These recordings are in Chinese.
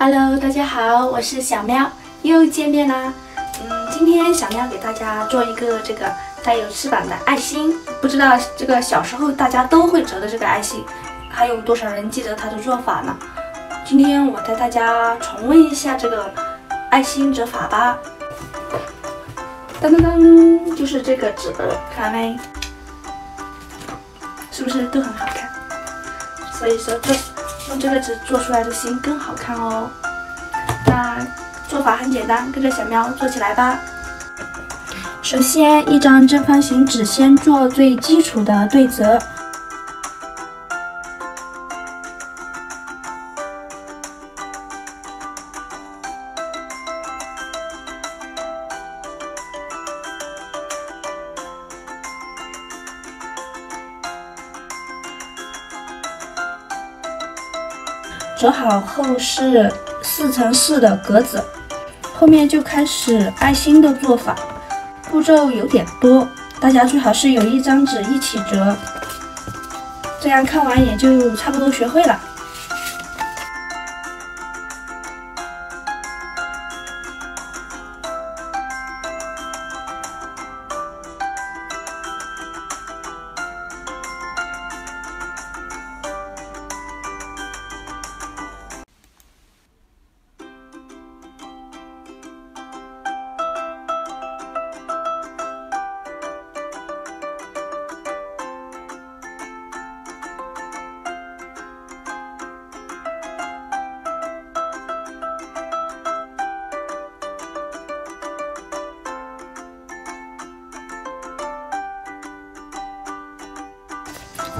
Hello，大家好，我是小喵，又见面啦。嗯，今天小喵给大家做一个这个带有翅膀的爱心。不知道这个小时候大家都会折的这个爱心，还有多少人记得它的做法呢？今天我带大家重温一下这个爱心折法吧。当当当，就是这个纸，看到没？是不是都很好看？所以说这。用这个纸做出来的心更好看哦。那做法很简单，跟着小喵做起来吧。首先，一张正方形纸，先做最基础的对折。折好后是四乘四的格子，后面就开始爱心的做法，步骤有点多，大家最好是有一张纸一起折，这样看完也就差不多学会了。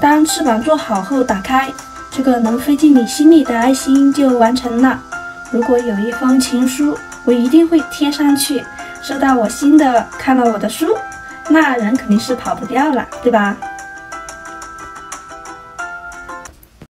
当翅膀做好后，打开这个能飞进你心里的爱心就完成了。如果有一封情书，我一定会贴上去。收到我新的，看了我的书，那人肯定是跑不掉了，对吧？